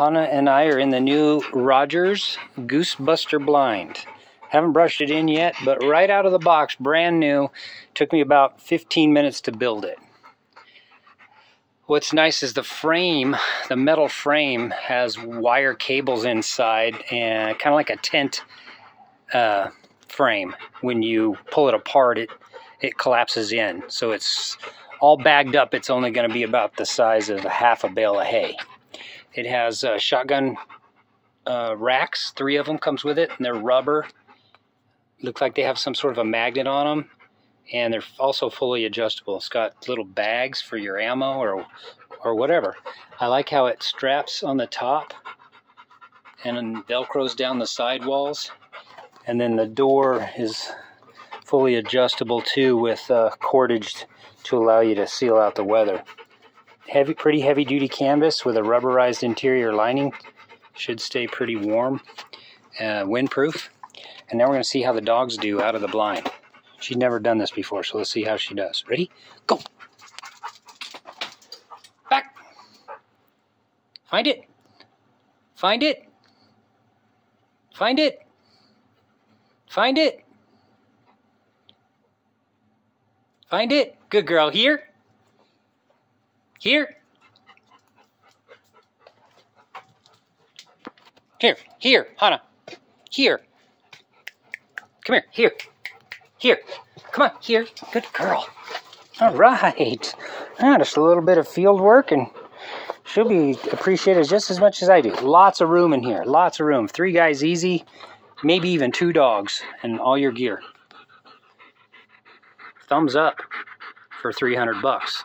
Hannah and I are in the new Rogers Goosebuster blind. Haven't brushed it in yet, but right out of the box, brand new. Took me about 15 minutes to build it. What's nice is the frame, the metal frame, has wire cables inside and kind of like a tent uh, frame. When you pull it apart, it it collapses in. So it's all bagged up. It's only going to be about the size of a half a bale of hay. It has uh, shotgun uh, racks. Three of them comes with it, and they're rubber. Looks like they have some sort of a magnet on them, and they're also fully adjustable. It's got little bags for your ammo or or whatever. I like how it straps on the top and velcros down the side walls, and then the door is fully adjustable too with uh, cordage to allow you to seal out the weather heavy, pretty heavy duty canvas with a rubberized interior lining. Should stay pretty warm, uh, windproof. And now we're going to see how the dogs do out of the blind. She's never done this before, so let's see how she does. Ready? Go! Back! Find it! Find it! Find it! Find it! Find it! Good girl. Here? Here. Here, here, Hannah. Here. Come here, here. Here. Come on, here. Good girl. All right. Ah, just a little bit of field work and she'll be appreciated just as much as I do. Lots of room in here. Lots of room. Three guys easy. Maybe even two dogs and all your gear. Thumbs up for 300 bucks.